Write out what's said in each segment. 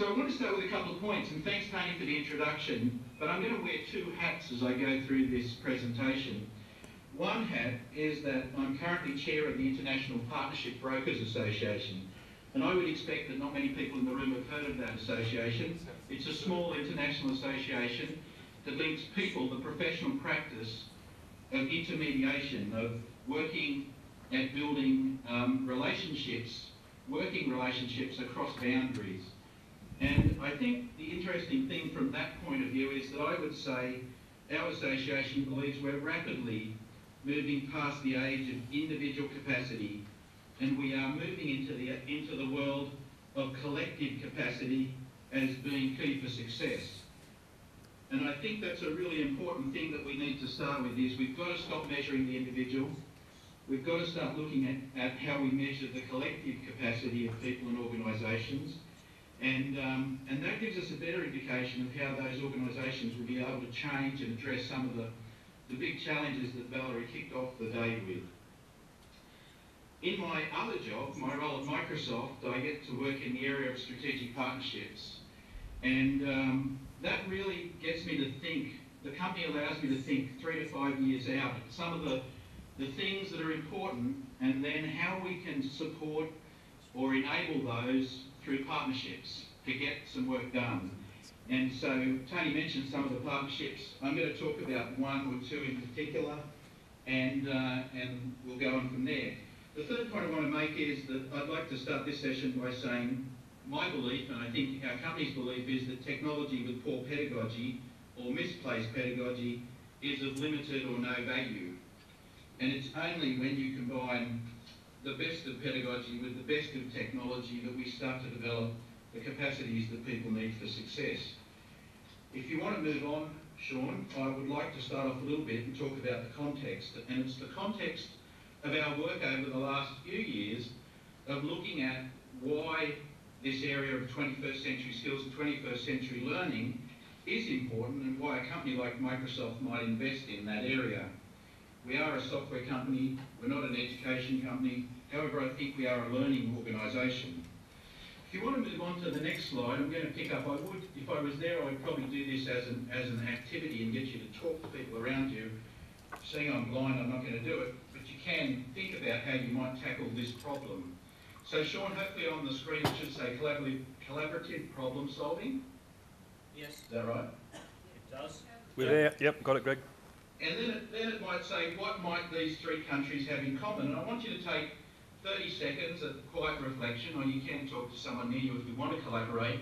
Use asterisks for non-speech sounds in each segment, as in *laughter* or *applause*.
So I want to start with a couple of points, and thanks Tony for the introduction, but I'm going to wear two hats as I go through this presentation. One hat is that I'm currently chair of the International Partnership Brokers Association, and I would expect that not many people in the room have heard of that association. It's a small international association that links people, the professional practice of intermediation, of working at building um, relationships, working relationships across boundaries. And I think the interesting thing from that point of view is that I would say our association believes we're rapidly moving past the age of individual capacity and we are moving into the, into the world of collective capacity as being key for success. And I think that's a really important thing that we need to start with is we've got to stop measuring the individual. We've got to start looking at, at how we measure the collective capacity of people and organisations. And, um, and that gives us a better indication of how those organisations will be able to change and address some of the, the big challenges that Valerie kicked off the day with. In my other job, my role at Microsoft, I get to work in the area of strategic partnerships. And um, that really gets me to think, the company allows me to think three to five years out, some of the, the things that are important, and then how we can support or enable those through partnerships to get some work done. And so Tony mentioned some of the partnerships. I'm going to talk about one or two in particular, and, uh, and we'll go on from there. The third point I want to make is that I'd like to start this session by saying my belief, and I think our company's belief, is that technology with poor pedagogy or misplaced pedagogy is of limited or no value. And it's only when you combine the best of pedagogy with the best of technology that we start to develop the capacities that people need for success. If you want to move on, Sean, I would like to start off a little bit and talk about the context. And it's the context of our work over the last few years of looking at why this area of 21st century skills and 21st century learning is important and why a company like Microsoft might invest in that area. We are a software company, we're not an education company, however I think we are a learning organisation. If you want to move on to the next slide, I'm going to pick up, I would, if I was there, I'd probably do this as an, as an activity and get you to talk to people around you. Seeing I'm blind, I'm not going to do it, but you can think about how you might tackle this problem. So Sean, hopefully on the screen it should say collaborative, collaborative problem solving. Yes, Is that right? it does. We're there. Yep, got it, Greg. And then it, then it might say, what might these three countries have in common? And I want you to take 30 seconds of quiet reflection, or you can talk to someone near you if you want to collaborate,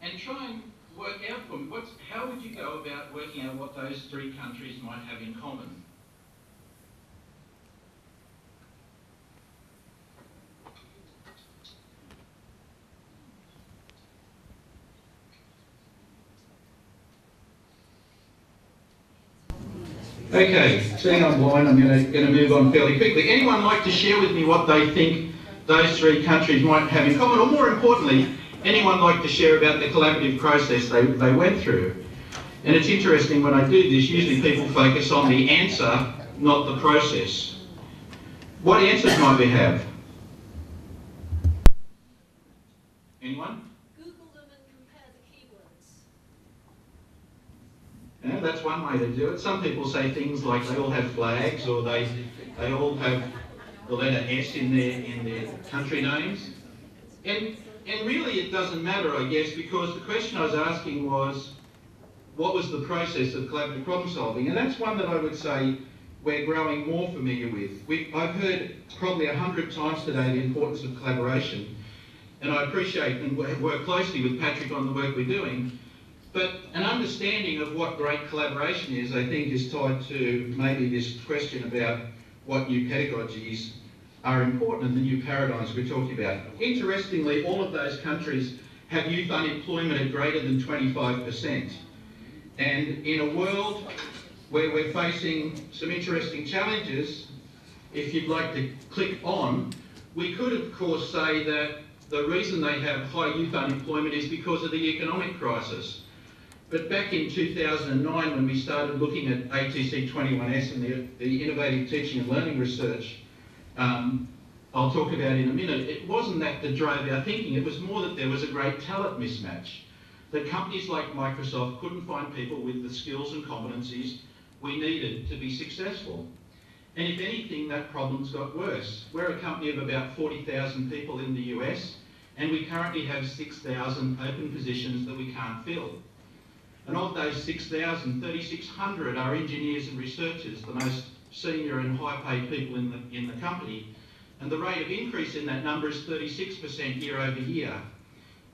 and try and work out for me, what's, how would you go about working out what those three countries might have in common? Okay, seeing I'm blind, I'm going to, going to move on fairly quickly. Anyone like to share with me what they think those three countries might have in common, or more importantly, anyone like to share about the collaborative process they, they went through? And it's interesting when I do this, usually people focus on the answer, not the process. What answers might we have? Anyone? Google them and compare the keywords. Yeah, that's one way to do it. Some people say things like they all have flags or they they all have the letter S in their in their country names. And and really it doesn't matter, I guess, because the question I was asking was what was the process of collaborative problem solving? And that's one that I would say we're growing more familiar with. We, I've heard probably a hundred times today the importance of collaboration. And I appreciate and work closely with Patrick on the work we're doing. But an understanding of what great collaboration is, I think, is tied to maybe this question about what new pedagogies are important and the new paradigms we're talking about. Interestingly, all of those countries have youth unemployment at greater than 25%. And in a world where we're facing some interesting challenges, if you'd like to click on, we could of course say that the reason they have high youth unemployment is because of the economic crisis. But back in 2009, when we started looking at ATC 21S and the, the innovative teaching and learning research, um, I'll talk about in a minute, it wasn't that that drove our thinking, it was more that there was a great talent mismatch. That companies like Microsoft couldn't find people with the skills and competencies we needed to be successful. And if anything, that problem's got worse. We're a company of about 40,000 people in the US, and we currently have 6,000 open positions that we can't fill. And of those 6,000, 3,600 are engineers and researchers, the most senior and high-paid people in the, in the company. And the rate of increase in that number is 36% year over year,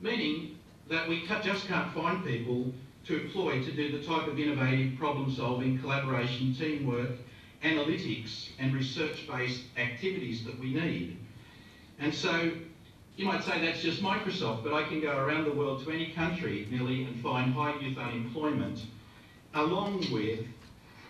meaning that we just can't find people to employ to do the type of innovative problem solving, collaboration, teamwork, analytics, and research based activities that we need. And so you might say that's just Microsoft, but I can go around the world to any country nearly and find high youth unemployment along with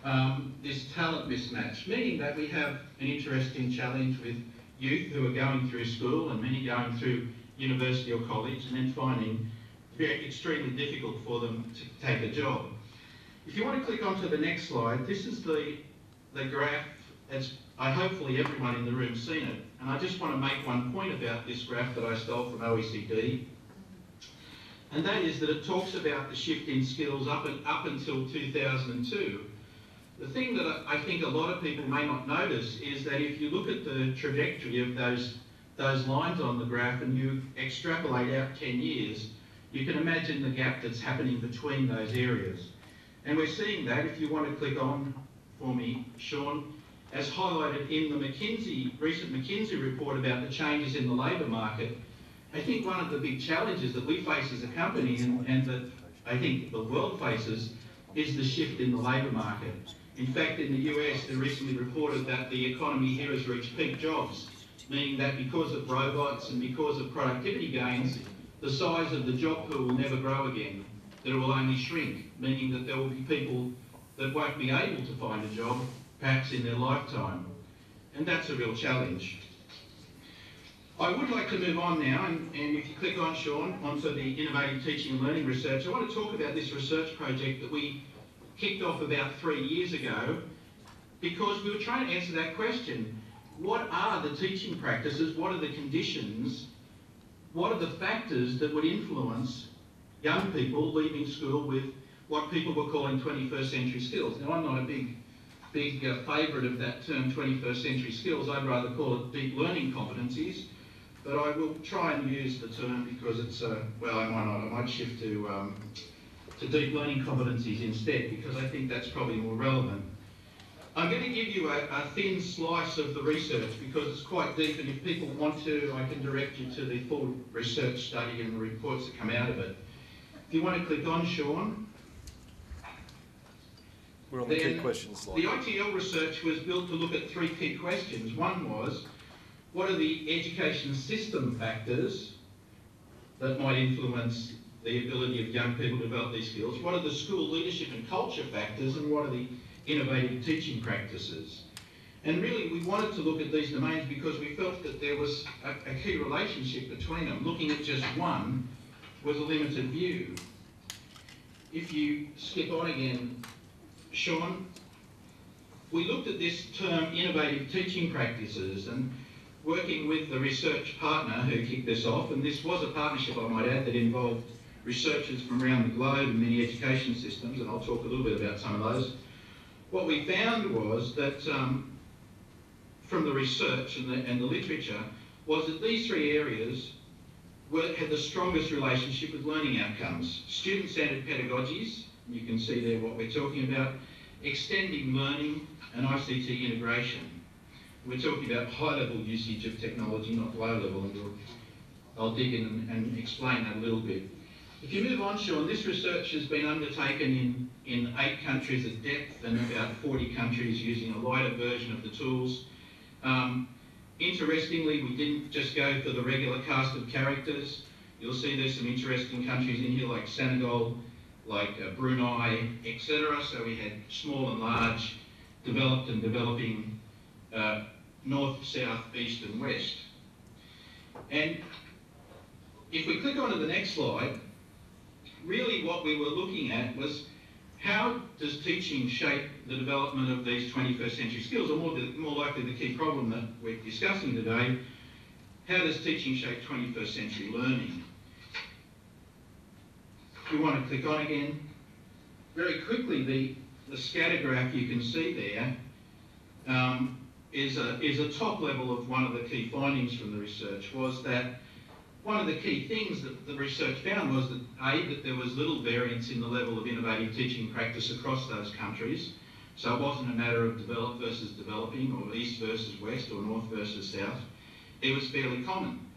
um, this talent mismatch, meaning that we have an interesting challenge with youth who are going through school and many going through university or college and then finding very extremely difficult for them to take a job. If you want to click onto the next slide, this is the, the graph, as I hopefully everyone in the room has seen it, and I just want to make one point about this graph that I stole from OECD, and that is that it talks about the shift in skills up, and, up until 2002. The thing that I think a lot of people may not notice is that if you look at the trajectory of those, those lines on the graph and you extrapolate out 10 years, you can imagine the gap that's happening between those areas. And we're seeing that, if you want to click on for me, Sean, as highlighted in the McKinsey, recent McKinsey report about the changes in the labour market, I think one of the big challenges that we face as a company and, and that I think the world faces is the shift in the labour market. In fact, in the US, they recently reported that the economy here has reached peak jobs, meaning that because of robots and because of productivity gains, the size of the job pool will never grow again, that it will only shrink, meaning that there will be people that won't be able to find a job, perhaps in their lifetime. And that's a real challenge. I would like to move on now, and, and if you click on Sean, onto the Innovative Teaching and Learning Research, I want to talk about this research project that we kicked off about three years ago because we were trying to answer that question. What are the teaching practices? What are the conditions? What are the factors that would influence young people leaving school with what people were calling 21st century skills? Now, I'm not a big, big uh, favourite of that term 21st century skills. I'd rather call it deep learning competencies. But I will try and use the term because it's, uh, well, I might not, I might shift to um, to deep learning competencies instead because I think that's probably more relevant. I'm going to give you a, a, thin slice of the research because it's quite deep and if people want to, I can direct you to the full research study and the reports that come out of it. If you want to click on Sean. We're on the key questions slide. The ITL research was built to look at three key questions. One was, what are the education system factors that might influence the ability of young people to develop these skills? What are the school leadership and culture factors and what are the innovative teaching practices? And really we wanted to look at these domains because we felt that there was a, a key relationship between them. Looking at just one was a limited view. If you skip on again, Sean, we looked at this term innovative teaching practices and working with the research partner who kicked this off, and this was a partnership, I might add, that involved researchers from around the globe and many education systems, and I'll talk a little bit about some of those. What we found was that um, from the research and the, and the, literature was that these three areas were, had the strongest relationship with learning outcomes. Student-centred pedagogies, you can see there what we're talking about, extending learning and ICT integration. We're talking about high-level usage of technology, not low-level, and I'll dig in and, and explain that a little bit. If you move on, Sean, this research has been undertaken in, in eight countries at depth and about 40 countries using a lighter version of the tools. Um, interestingly, we didn't just go for the regular cast of characters. You'll see there's some interesting countries in here like Senegal, like uh, Brunei, etc. So we had small and large, developed and developing, uh, north, south, east and west. And if we click on to the next slide, really what we were looking at was how does teaching shape the development of these 21st century skills, or more, more likely the key problem that we're discussing today, how does teaching shape 21st century learning? If we want to click on again, very quickly, the, the scatter graph you can see there um, is a, is a top level of one of the key findings from the research was that one of the key things that the research found was that A, that there was little variance in the level of innovative teaching practice across those countries. So it wasn't a matter of developed versus developing or east versus west or north versus south. It was fairly common.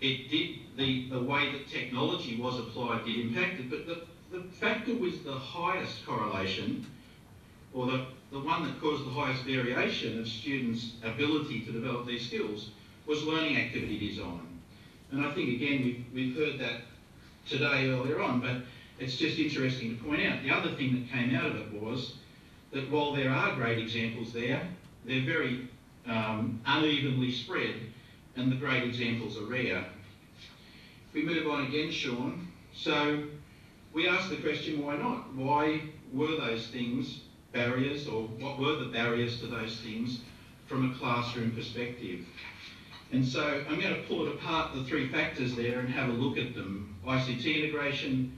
It did, the, the way that technology was applied did impact it, but the, the factor with the highest correlation or the, the one that caused the highest variation of students' ability to develop these skills was learning activity design. And I think, again, we've, we've heard that today earlier on, but it's just interesting to point out. The other thing that came out of it was that while there are great examples there, they're very um, unevenly spread, and the great examples are rare. We move on again, Sean, so we asked the question, why not? Why were those things barriers, or what were the barriers to those things from a classroom perspective? And so I'm going to pull it apart, the three factors there, and have a look at them. ICT integration,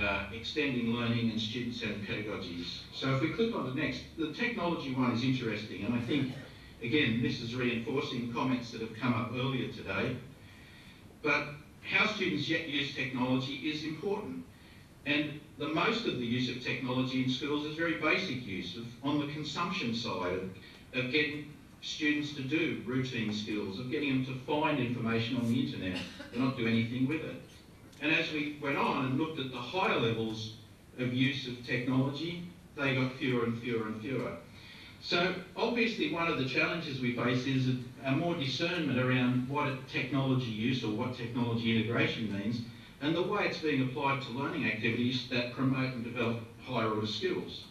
uh, extending learning and student-centered pedagogies. So if we click on the next, the technology one is interesting, and I think, again, this is reinforcing comments that have come up earlier today. But how students yet use technology is important. And the most of the use of technology in schools is very basic use of, on the consumption side of, of getting students to do routine skills, of getting them to find information on the internet and not do anything with it. And as we went on and looked at the higher levels of use of technology, they got fewer and fewer and fewer. So obviously one of the challenges we face is a, a more discernment around what technology use or what technology integration means and the way it's being applied to learning activities that promote and develop higher order skills.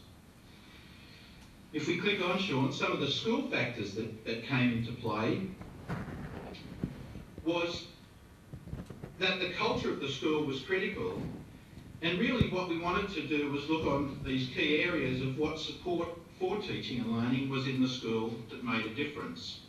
If we click on, Sean, some of the school factors that, that came into play was that the culture of the school was critical and really what we wanted to do was look on these key areas of what support for teaching and learning was in the school that made a difference.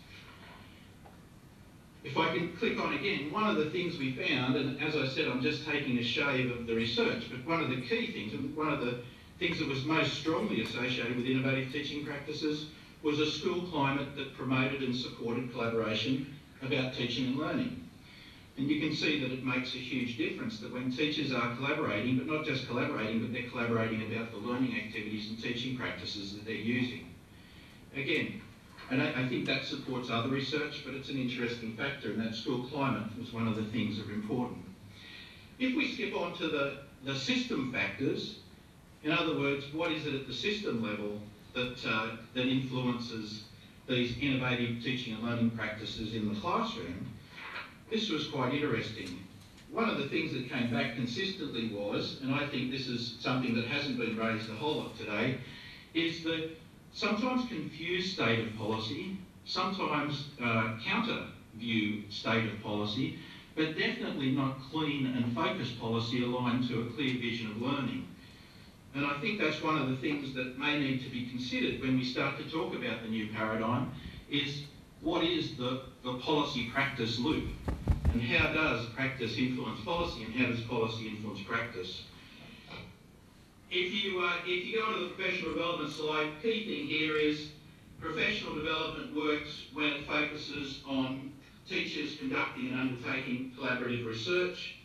If I can click on again, one of the things we found, and as I said, I'm just taking a shave of the research, but one of the key things, and one of the things that was most strongly associated with innovative teaching practices was a school climate that promoted and supported collaboration about teaching and learning. And you can see that it makes a huge difference that when teachers are collaborating, but not just collaborating, but they're collaborating about the learning activities and teaching practices that they're using. Again, and I, I, think that supports other research, but it's an interesting factor, and that school climate was one of the things that are important. If we skip on to the, the system factors, in other words, what is it at the system level that, uh, that influences these innovative teaching and learning practices in the classroom? This was quite interesting. One of the things that came back consistently was, and I think this is something that hasn't been raised a whole lot today, is that sometimes confused state of policy, sometimes uh, counter view state of policy, but definitely not clean and focused policy aligned to a clear vision of learning. And I think that's one of the things that may need to be considered when we start to talk about the new paradigm is what is the, the policy practice loop and how does practice influence policy and how does policy influence practice? if you uh, if you go to the professional development slide, key thing here is professional development works when it focuses on teachers conducting and undertaking collaborative research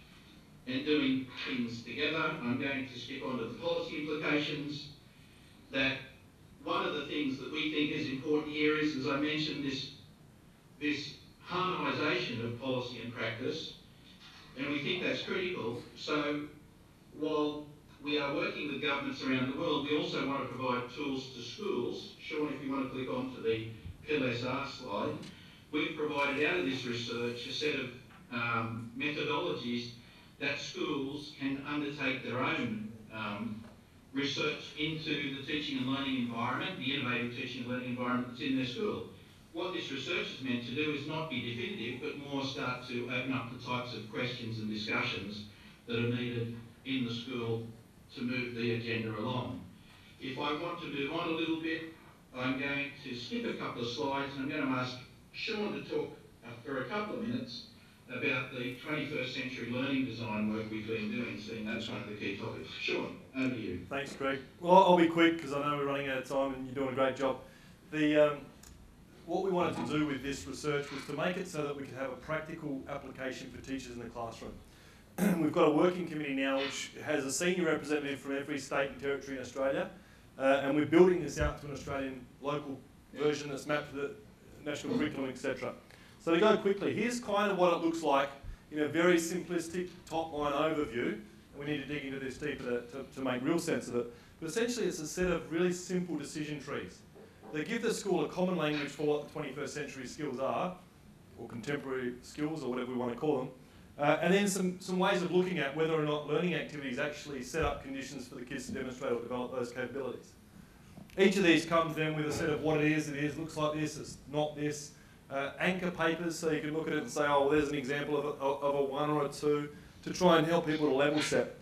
and doing things together. I'm going to skip on to the policy implications. That one of the things that we think is important here is, as I mentioned, this this harmonisation of policy and practice, and we think that's critical. So while we are working with governments around the world. We also want to provide tools to schools. Sean, if you want to click on to the PLSR slide, we've provided out of this research a set of um, methodologies that schools can undertake their own um, research into the teaching and learning environment, the innovative teaching and learning environment that's in their school. What this research is meant to do is not be definitive, but more start to open up the types of questions and discussions that are needed in the school to move the agenda along. If I want to move on a little bit, I'm going to skip a couple of slides and I'm going to ask Sean to talk uh, for a couple of minutes about the 21st century learning design work we've been doing, seeing that's one of the key topics. Sean, over to you. Thanks, Greg. Well, I'll be quick because I know we're running out of time and you're doing a great job. The, um, what we wanted to do with this research was to make it so that we could have a practical application for teachers in the classroom. *clears throat* We've got a working committee now which has a senior representative from every state and territory in Australia, uh, and we're building this out to an Australian local version that's mapped to the national curriculum, etc. So to go quickly, here's kind of what it looks like in a very simplistic top line overview. And we need to dig into this deeper to, to, to make real sense of it. But essentially, it's a set of really simple decision trees. They give the school a common language for what the 21st century skills are, or contemporary skills, or whatever we want to call them. Uh, and then some, some ways of looking at whether or not learning activities actually set up conditions for the kids to demonstrate or develop those capabilities. Each of these comes then with a set of what it is, it is, looks like this, it's not this. Uh, anchor papers, so you can look at it and say, oh, well, there's an example of a, of a one or a two, to try and help people to level set.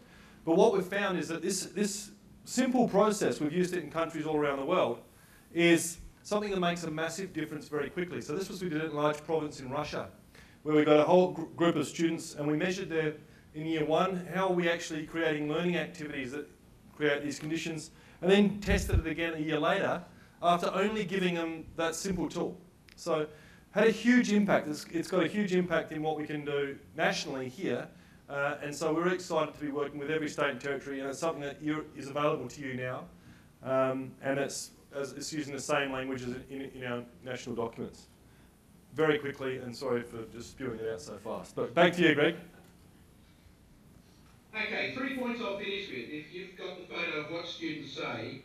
But what we've found is that this, this simple process, we've used it in countries all around the world, is something that makes a massive difference very quickly. So this was we did it in a large province in Russia, where we got a whole gr- group of students and we measured their, in year one, how are we actually creating learning activities that create these conditions, and then tested it again a year later after only giving them that simple tool. So had a huge impact. It's, it's got a huge impact in what we can do nationally here. Uh, and so we're excited to be working with every state and territory, and it's something that is available to you now. Um, and it's, as, it's using the same language as in, in our national documents. Very quickly, and sorry for just spewing it out so fast. But back to you, Greg. Okay, three points I'll finish with. If you've got the photo of what students say,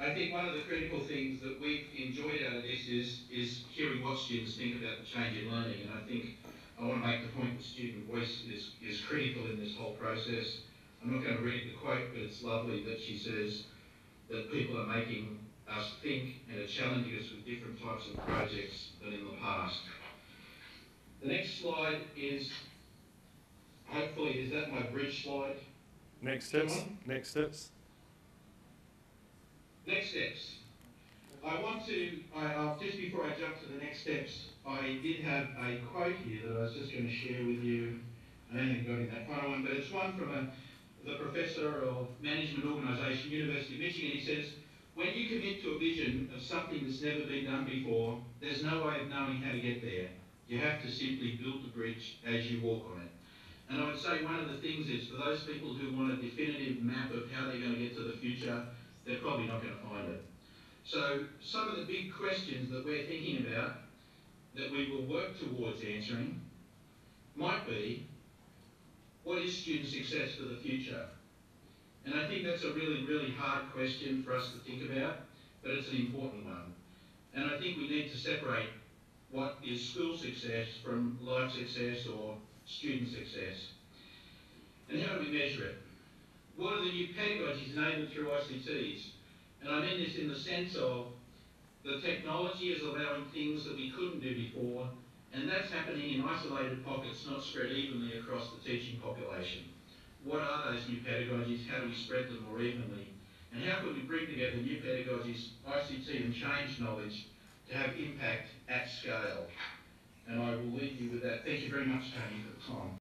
I think one of the critical things that we've enjoyed out of this is, is hearing what students think about the change in learning. And I think I want to make the point that student voice is, is critical in this whole process. I'm not going to read the quote, but it's lovely that she says that people are making us think and are challenging us with different types of projects than in the past. The next slide is, hopefully, is that my bridge slide? Next steps. Next steps. Next steps. I want to, I, uh, just before I jump to the next steps, I did have a quote here that I was just going to share with you. I don't think I got in that final one, but it's one from a, the professor of management organisation, University of Michigan. He says, when you commit to a vision of something that's never been done before, there's no way of knowing how to get there. You have to simply build the bridge as you walk on it. And I would say one of the things is for those people who want a definitive map of how they're going to get to the future, they're probably not going to find it. So some of the big questions that we're thinking about that we will work towards answering might be, what is student success for the future? And I think that's a really, really hard question for us to think about, but it's an important one. And I think we need to separate what is school success from life success or student success. And how do we measure it? What are the new pedagogies enabled through ICTs? And I mean this in the sense of the technology is allowing things that we couldn't do before, and that's happening in isolated pockets, not spread evenly across the teaching population. What are those new pedagogies? How do we spread them more evenly? And how can we bring together new pedagogies, ICT and change knowledge to have impact at scale? And I will leave you with that. Thank you very much, Tony, for the time.